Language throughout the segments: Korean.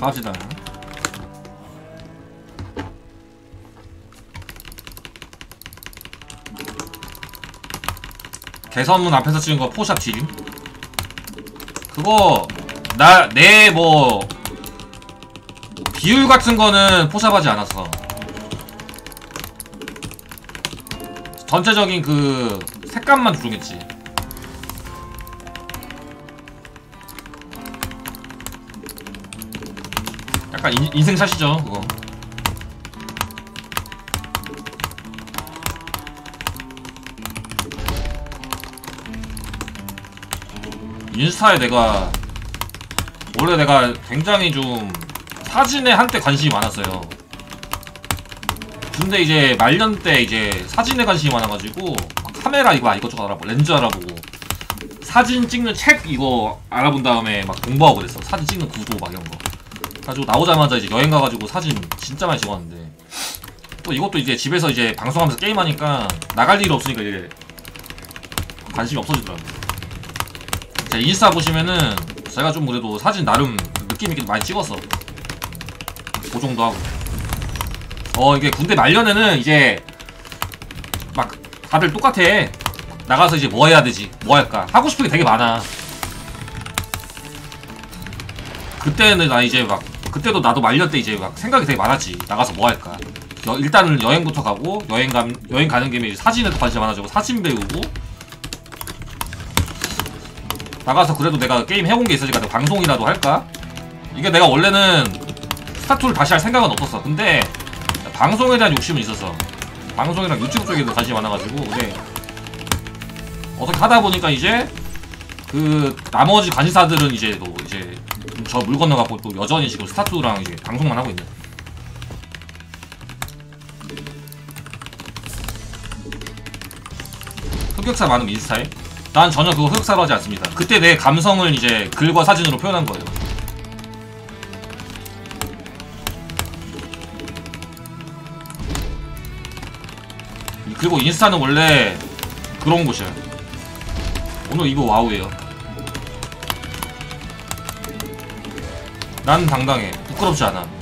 갑시다. 개선문 앞에서 찍은 거 포샵 지림? 그거 나 내 뭐 비율 같은 거는 포샵하지 않았어. 전체적인 그 색감만 조정했지. 약간 인, 인생샷이죠 그거. 인스타에 내가 원래 내가 굉장히 좀 사진에 한때 관심이 많았어요. 근데 이제 말년 때 이제 사진에 관심이 많아가지고 카메라 이거 이것저것 알아보고 렌즈 알아보고 사진 찍는 책 이거 알아본 다음에 막 공부하고 그랬어. 사진 찍는 구도 막 이런 거. 가지고 나오자마자 이제 여행 가가지고 사진 진짜 많이 찍었는데 또 이것도 이제 집에서 이제 방송하면서 게임하니까 나갈 일 없으니까 이제 관심이 없어지더라고요. 제 인스타 보시면은 제가 좀 그래도 사진 나름 느낌 있게 많이 찍었어. 그 정도 하고. 어 이게 군대 말년에는 이제 막 다들 똑같아. 나가서 이제 뭐 해야 되지? 뭐 할까? 하고 싶은 게 되게 많아. 그때는 나 이제 막 그때도 나도 말년 때 이제 막 생각이 되게 많았지. 나가서 뭐 할까? 여, 일단은 여행부터 가고 여행 감 여행 가는 김에 사진에 관심 많아지고 사진 배우고 나가서 그래도 내가 게임 해본 게 있으니까 내가 방송이라도 할까? 이게 내가 원래는 스타투를 다시 할 생각은 없었어. 근데 방송에 대한 욕심은 있었어. 방송이랑 유튜브 쪽에도 관심이 많아가지고 근데 어떻게 하다 보니까 이제 그 나머지 관심사들은 이제 또 이제 저 물 건너갖고 또 여전히 지금 스타투랑 이제 방송만 하고 있네. 흑역사 많은 인스타에 난 전혀 그거 흑역사로 하지 않습니다. 그때 내 감성을 이제 글과 사진으로 표현한 거예요. 그리고 인스타는 원래 그런 곳이야. 오늘 이거 와우예요. 난 당당해. 부끄럽지 않아.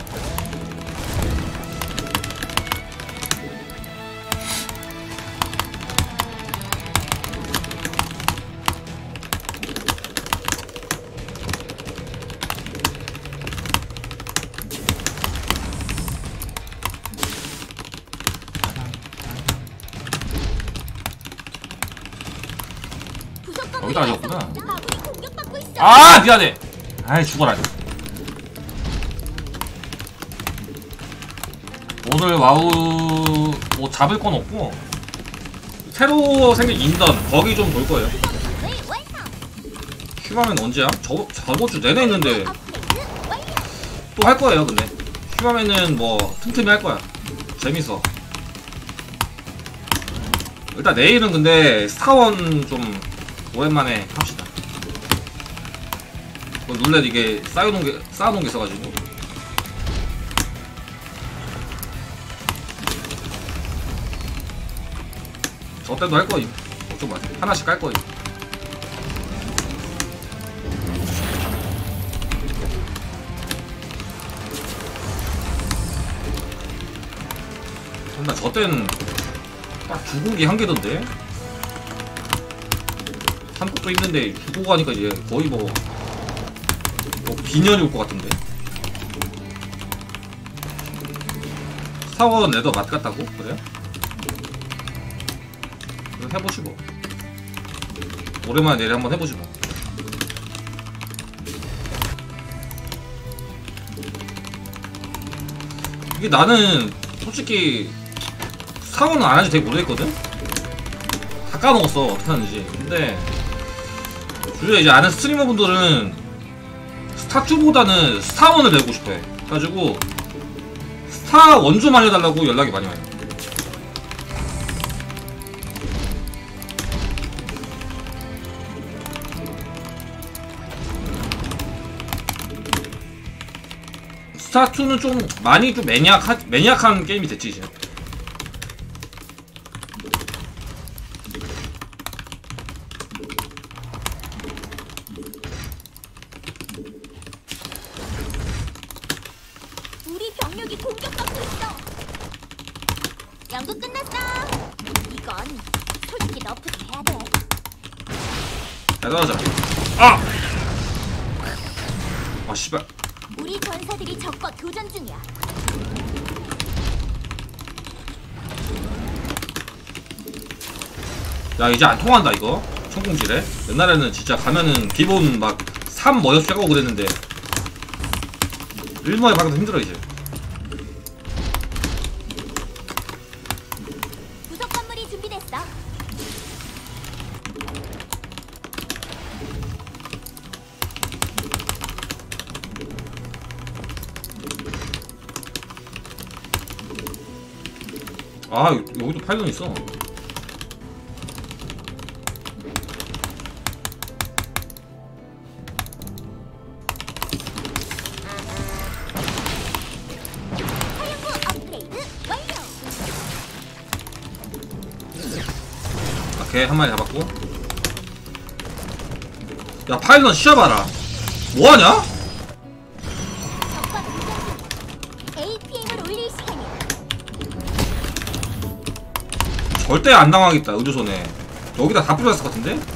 아 미안해. 아이 죽어라. 오늘 와우 뭐 잡을 건 없고 새로 생긴 인던 거기 좀 볼 거예요. 휴가면 언제야? 저 저번 주 내내 있는데. 또 할 거예요. 근데 휴가면은 뭐 틈틈이 할 거야. 재밌어. 일단 내일은 근데 스타 one 좀 오랜만에 합시다. 그 룰렛 이게 쌓여놓은 게 쌓아놓은 게 있어가지고. 저 때도 할 거임. 걱정 마. 하나씩 깔 거임. 근데 저 때는 딱 주국이 한 개던데? 한국도 있는데 주국 하니까 이제 거의 뭐, 뭐 빈혈이 올 것 같은데? 사원 레더 맛 같다고? 그래요? 그럼 해보시고 오랜만에 내일 한번 해보지 뭐 이게 나는 솔직히 스타 one은 안 한지 되게 오래됐거든? 다 까먹었어 어떻게 하는지 근데 주위에 이제 아는 스트리머 분들은 스타2보다는 스타 one을 내고 싶어해. 그래가지고 스타 one 좀 알려달라고 연락이 많이 와요. 스타2는 좀 많이 좀 매니악하, 매니악한 게임이 됐지 이제 연구 끝났어. 이건 솔직히 너프 돼야 돼. 야 떨어져 아! 아 씨발 우리 전사들이 적과 교전 중이야. 야 이제 안 통한다 이거. 천공지래 옛날에는 진짜 가면은 기본 막3 뭐여수 하고 그랬는데. 1모에 박아도 힘들어 이제. 구석 건물이 준비됐어. 아 여- 여기도 파일럿 있어 오케이 한 마리 잡았고 야 파일럿 시야봐라 뭐하냐? 절대 안 당하겠다 의료선에 여기다 다 뿌렸을 것 같은데?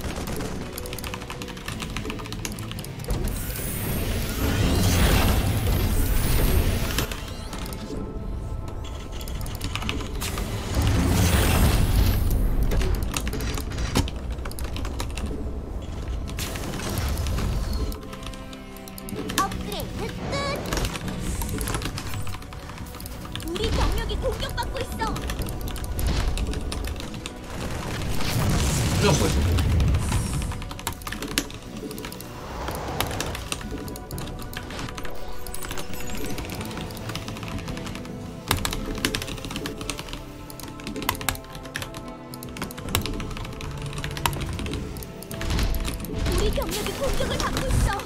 병력이 공격을 받고 있어.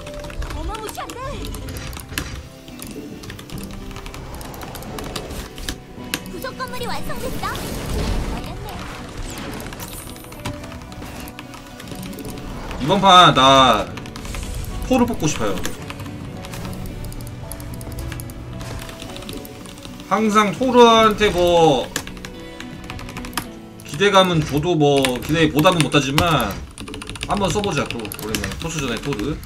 어마무시한데. 구석 건물이. 어렵네. 이번 판 나 포를 뽑고 싶어요 항상 토르한테 뭐 기대감은 줘도 뭐 기대 보답은 못하지만 한번 써보자 또. 우리는 토스전의 토르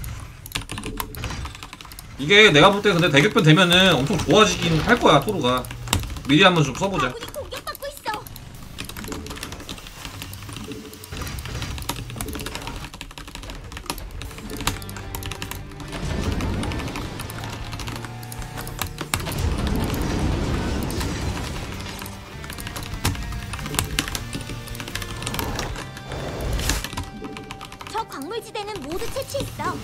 이게 내가 볼 때 근데 대격변 되면은 엄청 좋아지긴 할 거야 토르가. 미리 한번 좀 써보자 채취했어.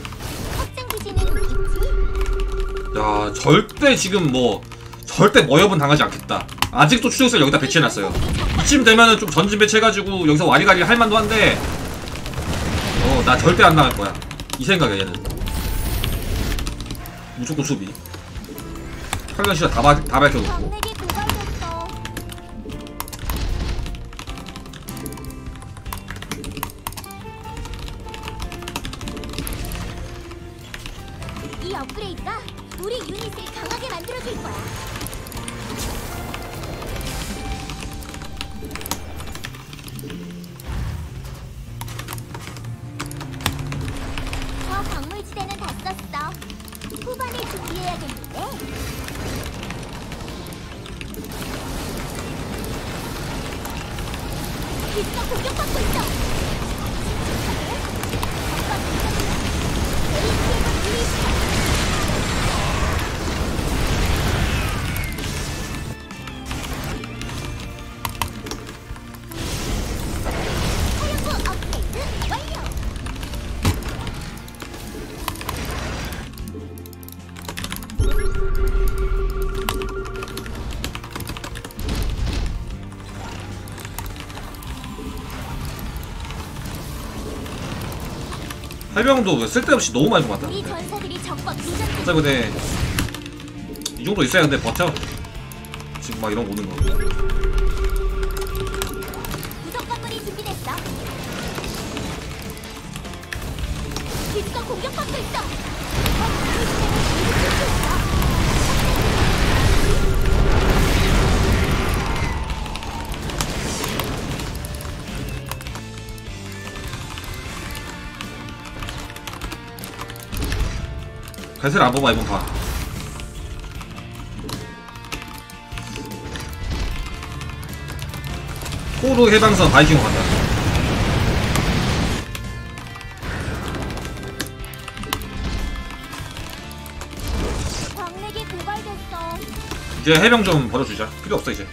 확장 기지는 있지? 야 절대 지금 뭐 절대 머여분 당하지 않겠다. 아직도 추적설 여기다 배치해놨어요. 이쯤 되면은 좀 전진 배치해가지고 여기서 와리가리 할 만도 한데 어 나 절대 안 나갈 거야. 이 생각이야 얘는. 무조건 수비. 팔년 시간 다, 바- 다 밝혀놓고 해병도 왜 쓸데없이 너무 많이 중. 어차피 근데 이 정도 있어야 근데 버텨 지금 막 이런 거 오는 거 공격받고 있어. 배슬 안 뽑아 이번 판 토르 해방선 바이킹 간다. 이제 해병 좀 버려주자 필요 없어 이제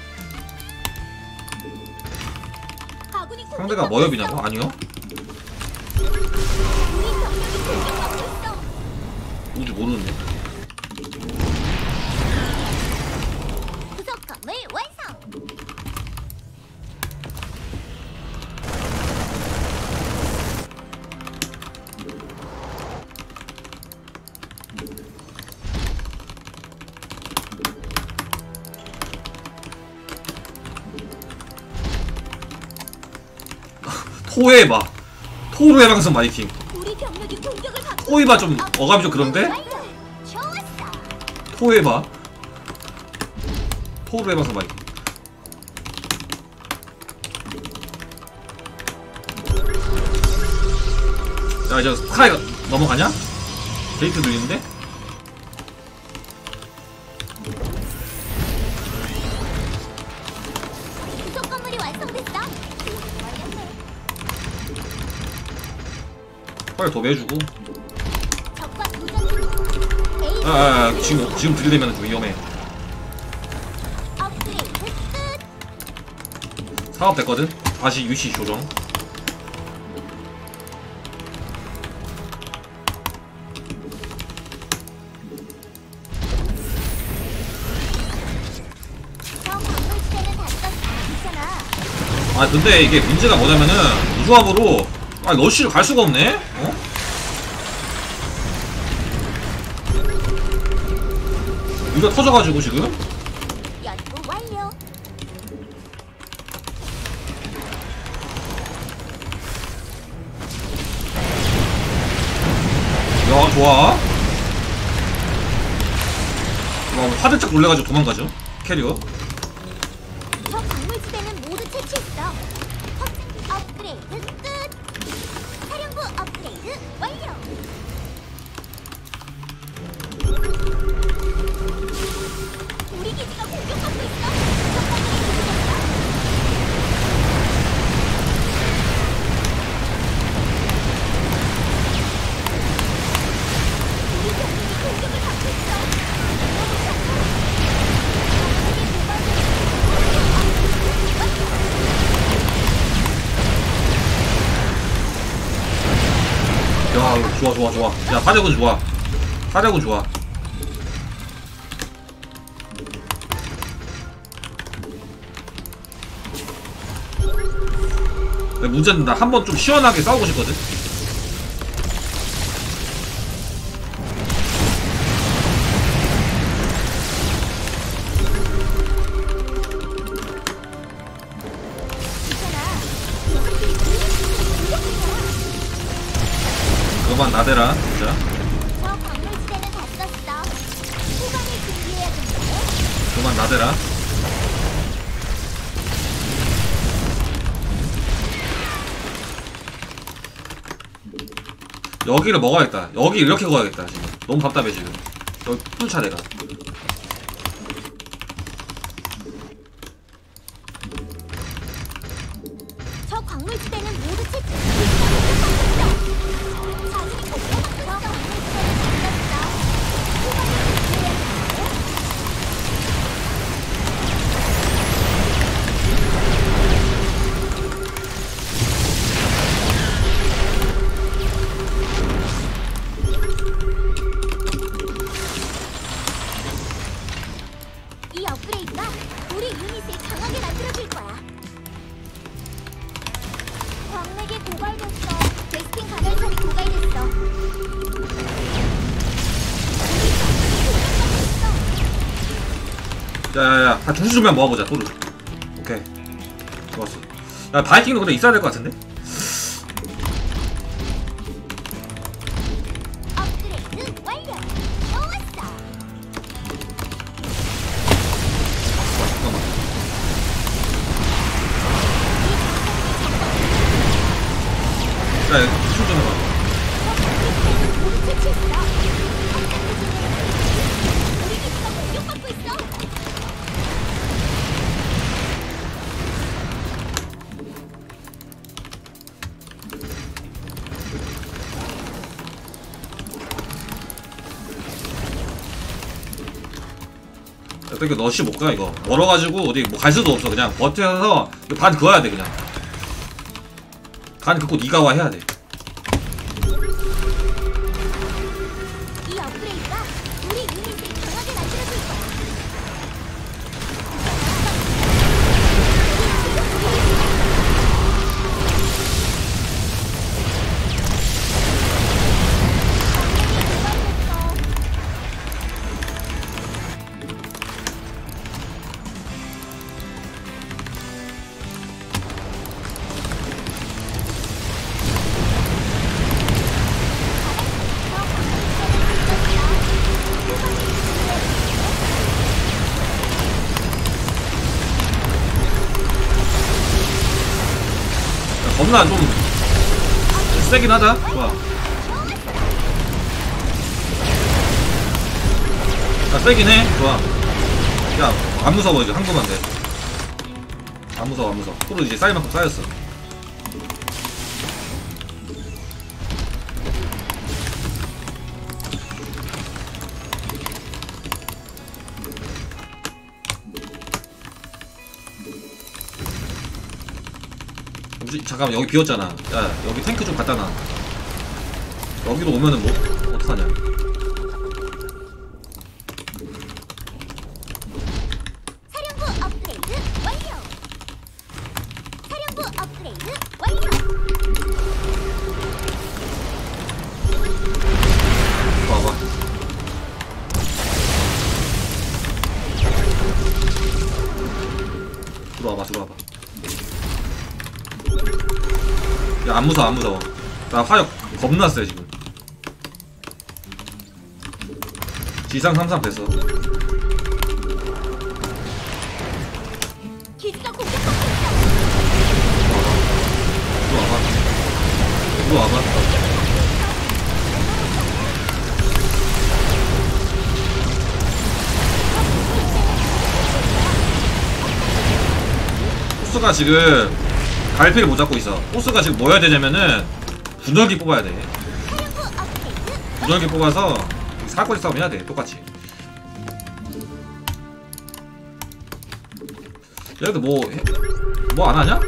상대가? 있어. 아니요 모르는데 구석 건물 완성. 토해봐 토르 해방선 받고 토해봐 좀 어감이 좀 그런데? 좋았어. 토해봐 토르 해방선 바이킹 야 이제 스카이가 넘어가냐? 게이트 들리는데? 구석 건물이 완성됐어. 완료해. 빨리 도배해주고 아, 아, 아 지금 지금 들이대면 좀 위험해. 사업 됐거든? 다시 유시 조정. 아 근데 이게 문제가 뭐냐면은 이 조합으로 아 러쉬를 갈 수가 없네? 어? 이거 터져가지고 지금? 야 좋아 와 화들짝 놀래가지고 도망가죠 캐리어 좋아 좋아 좋아. 야 사력은 좋아. 사력은 좋아. 문제는 나 한 번 좀 시원하게 싸우고 싶거든 나대라. 여기를 먹어야겠다. 여기 이렇게 가야겠다 지금. 너무 답답해 지금. 여기 뚫자 내가 이 업그레이드가 우리 유닛을 강하게 만들어줄 거야. 광맥이 고갈됐어. 베스팅 간헐천이 고갈됐어. 야야야 다 중수 좀만 모아보자 토르 오케이 좋았어 야 바이킹도 근데 있어야 될 것 같은데? 그러니까 너씨 못가 이거. 멀어가지고 어디 뭐 갈 수도 없어. 그냥 버텨서 반 그어야 돼 그냥. 반 긋고 니가 와 해야 돼 야, 겁나 좀 세긴 하다 좋아. 야 세긴 해. 좋아. 야 안 무서워 이제. 한 번만 돼안 무서워 안 무서워. 프로 이제 쌓일 만큼 쌓였어 잠깐만 여기 비었잖아. 야 여기 탱크 좀 갖다 놔. 여기로 오면은 뭐 어떡하냐 안 무서워 안 무서워. 나 화력 겁나 세 지금. 지상 33 됐어. 들어와봐. 들어와봐. 포스가 지금 갈피를 못 잡고 있어. 포스가 지금 뭐 해야 되냐면은 분열기 뽑아야 돼. 분열기 뽑아서 사거리 싸움 해야 돼. 똑같이. 얘도 뭐 뭐 안 하냐?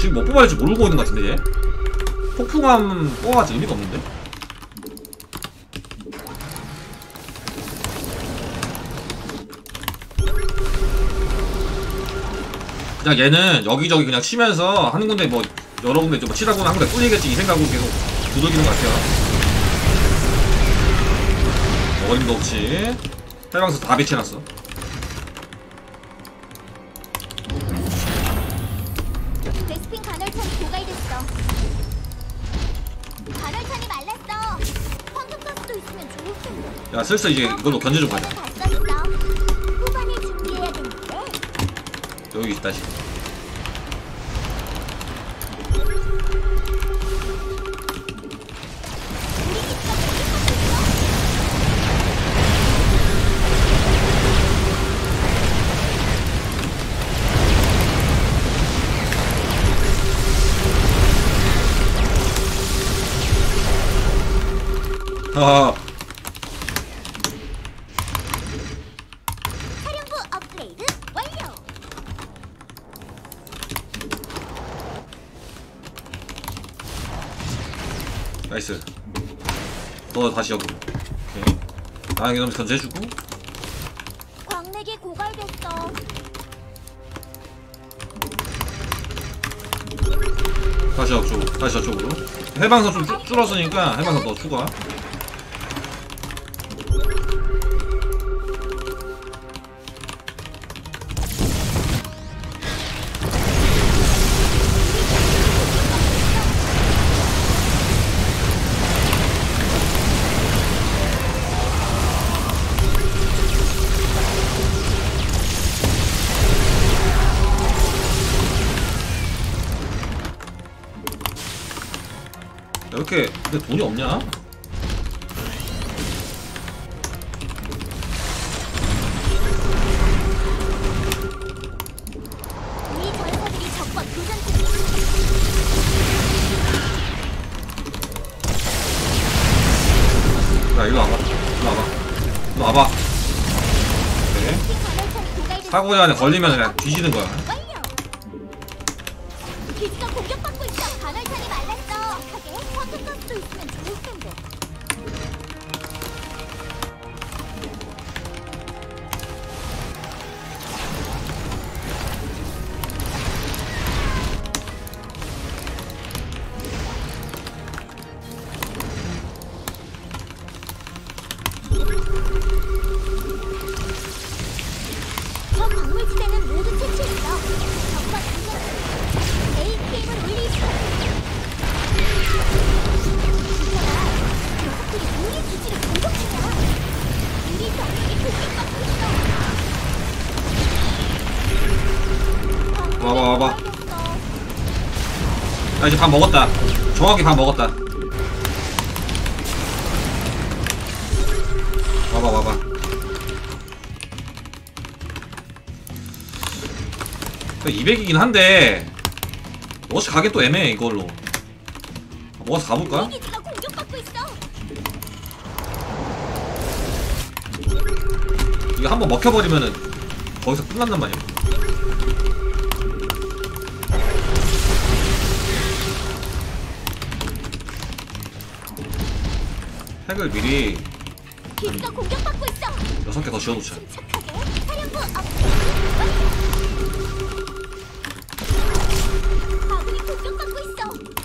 지금 뭐 뽑아야 할지 모르고 있는 것 같은데 얘? 폭풍함 뽑아봤자 의미가 없는데? 그냥 얘는 여기저기 그냥 치면서 한 군데 뭐 여러 군데 좀 치다 보면 한 군데 뚫리겠지 이 생각으로 계속 두들기는 것 같아요 어림도 없이 해방서 다 배치해놨어 베스핀 간헐천이 고갈됐어. 간헐천이 말랐어. 황금가스도 있으면 좋을 텐데. 야 슬슬 이제 이걸로 견제 좀 가자. 여기 있다 지금 하하 사령부 업그레이드 완료. nice. 너 다시 여기. 오케이. 나에게 좀 견제해주고. 광맥이 고갈됐어. 다시 저쪽 다시 저쪽으로. 해방선 좀 줄- 줄었으니까 해방선 더 추가 돈이 없냐? 야 일로 와봐 일로 와봐 일로 와봐 간헐천이 사고에 안에 걸리면 그냥 뒤지는 거야. 이제 밥 먹었다. 정확히 밥 먹었다. 와봐 와봐. 200이긴 한데 어시 가게 또 애매해 이걸로. 뭐가 가볼까? 이거 한번 먹혀버리면은 거기서 끝난단 말이야. 핵을 미리 기지가 공격받고 있어. 6개 더 지어놓자. 침착하게 사령부 업그레이드 완료. 아군이 공격받고 있어.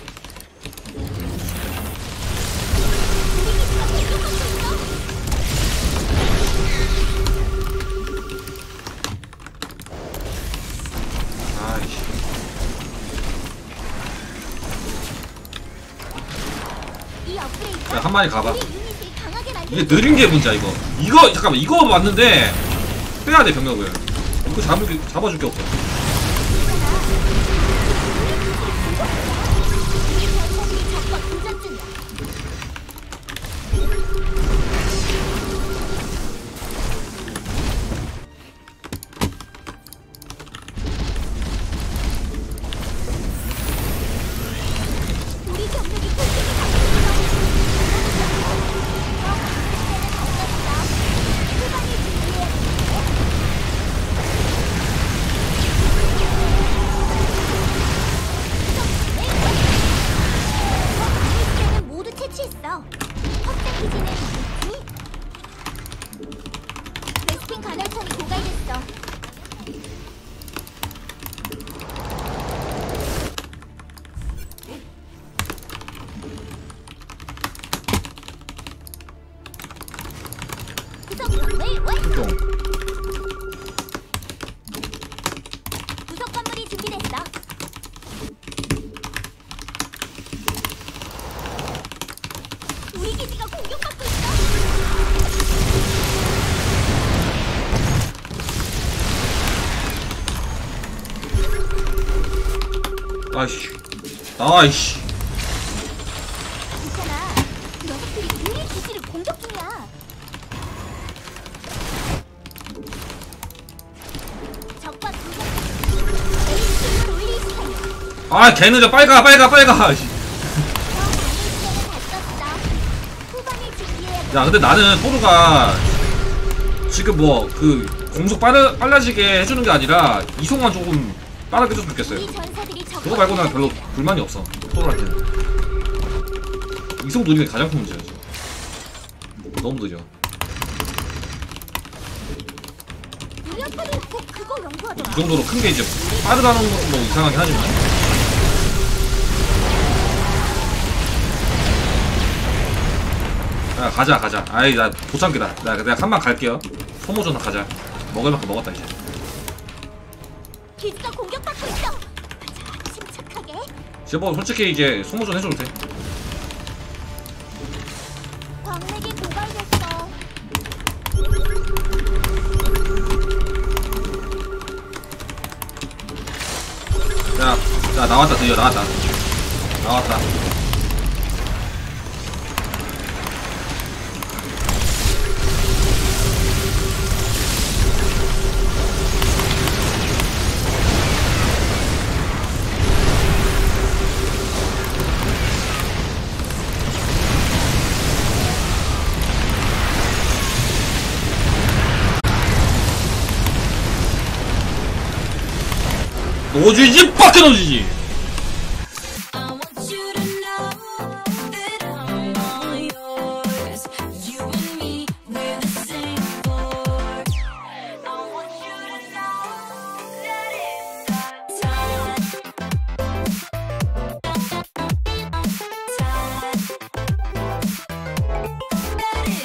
마리 가봐. 이게 느린 게 문제야 이거. 이거 잠깐만 이거 맞는데 빼야 돼 병력을. 이거 잡을 게- 잡아줄 게 없어. 아이씨. 있잖아. 녀석들이 우리 기지를 공격 중이야. 적과 교전. 에이스를 올릴 시간이야. 아 개느려 빨리 가 빨리 가 빨리 가. 아이씨. 저 많은 시간을 다 썼어. 후방을 준비해야 돼. 야 근데 나는 토르가 지금 뭐 그 공속 빨라, 빨라지게 해주는 게 아니라 이속만 조금 빠르게 해줬으면 좋겠어요. 그거 말고 난 별로. 불만이 없어. 토르한테는. 이속 느리는 게 가장 큰 문제야 지금. 너무 느려. 이 정도로 큰 게 이제 빠르다는 것도 뭐 이상하긴 하지만. 야 가자 가자. 아이 나못 참겠다. 나 내가 한번 갈게요. 소모전나 가자. 먹을 만큼 먹었다 이제 제뭐 솔직히 이제 소모전 해줘도 돼. 광맥이 고갈됐어. 야, 야 나왔다. 드디어 나왔다. 나왔다 오주지 빡해 넣어주지